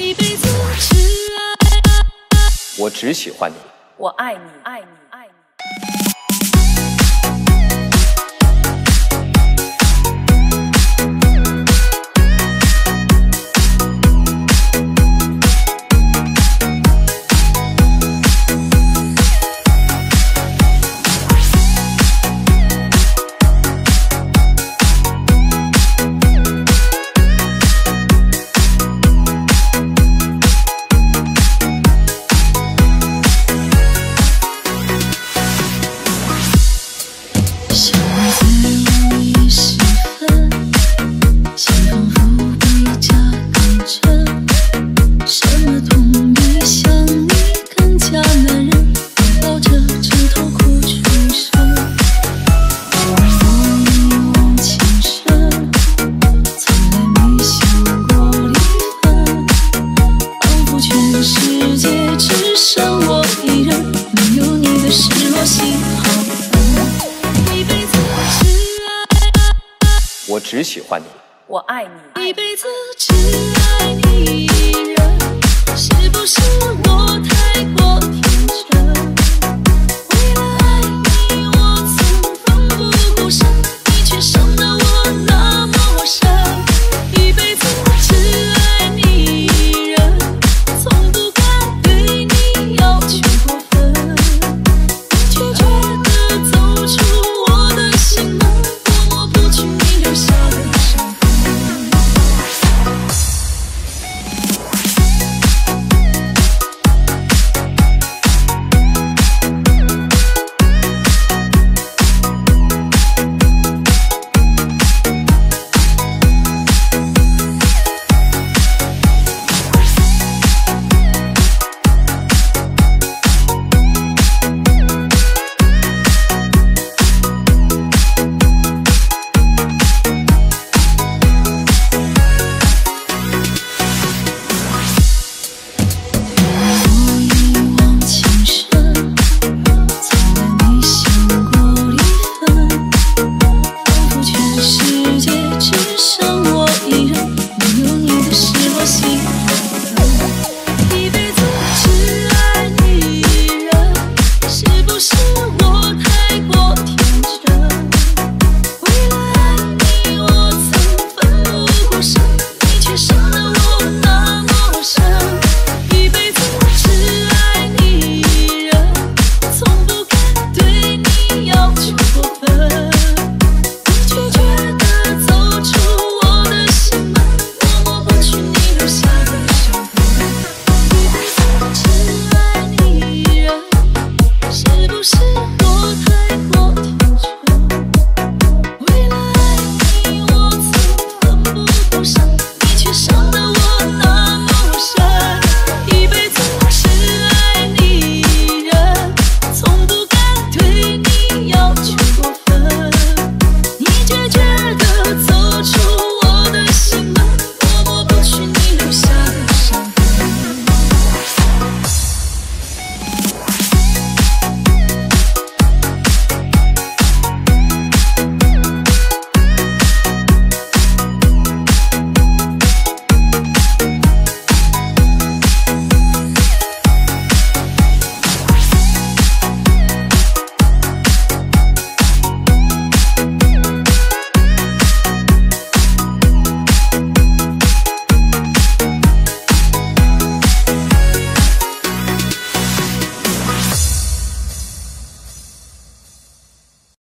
一辈子。我只喜欢你。我爱你。爱你。想你在午夜时分，心仿佛被扎更针，什么痛比想你更加难忍，抱着枕头哭出声。我情深，从来没想过离分，仿佛全世。我只喜欢你。我爱你。一辈子只爱你一人是不是我